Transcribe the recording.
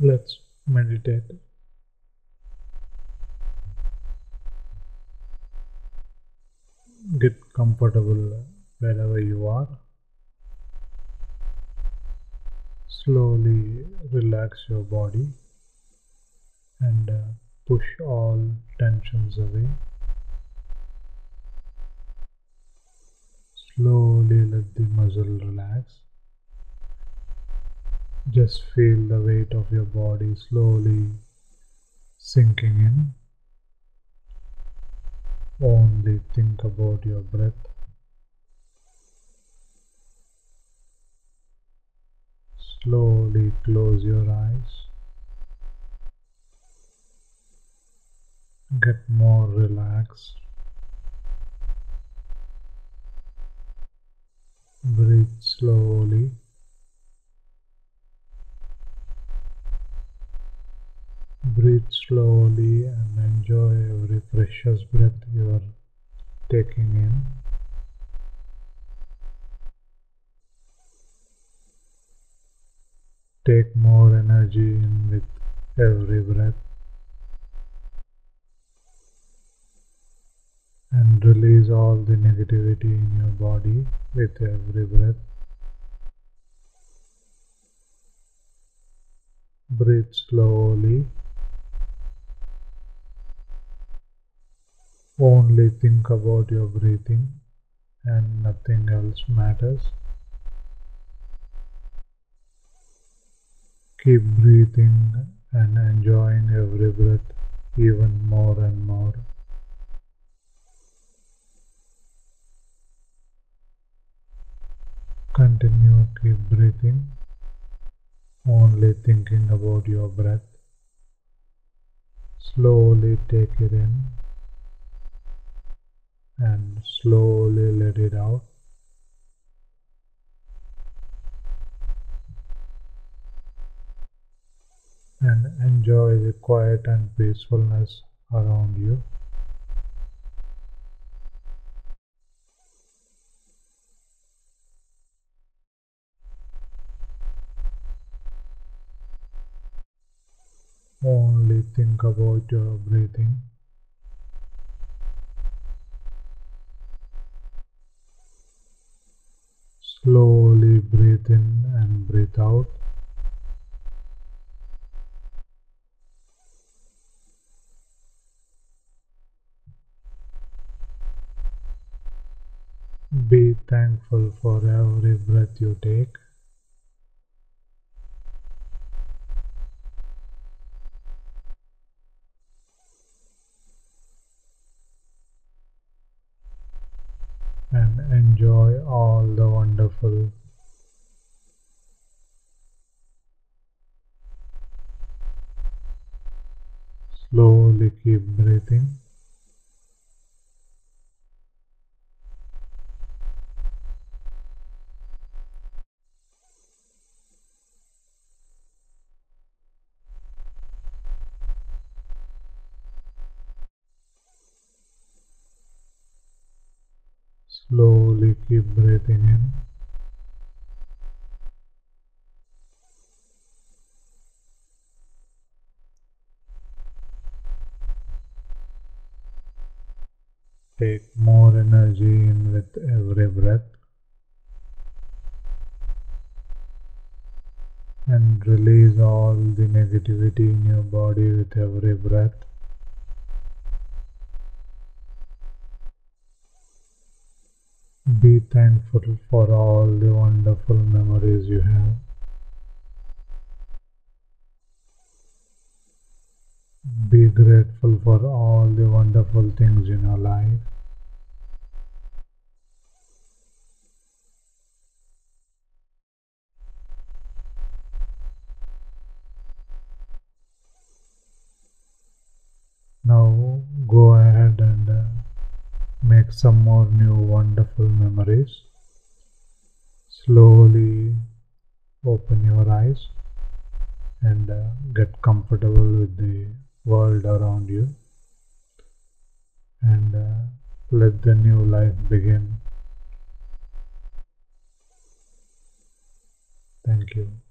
Let's meditate. Get comfortable wherever you are. Slowly relax your body and uh, push all tensions away. Slowly let the muscle relax. Just feel the weight of your body slowly sinking in. Only think about your breath. Slowly close your eyes. Get more relaxed. Breathe slowly. Breathe slowly and enjoy every precious breath you are taking in. Take more energy in with every breath and release all the negativity in your body with every breath. Breathe slowly. Only think about your breathing and nothing else matters. Keep breathing and enjoying every breath even more and more. Continue keep breathing, only thinking about your breath. Slowly take it in and slowly let it out. And enjoy the quiet and peacefulness around you. Only think about your breathing. Slowly breathe in and breathe out. Be thankful for every breath you take. And enjoy all the wonderful slowly keep breathing slowly keep breathing in. Take more energy in with every breath. And release all the negativity in your body with every breath Be thankful for all the wonderful memories you have. Be grateful for all the wonderful things in your life. Make some more new wonderful memories. Slowly open your eyes and uh, get comfortable with the world around you and uh, let the new life begin. Thank you.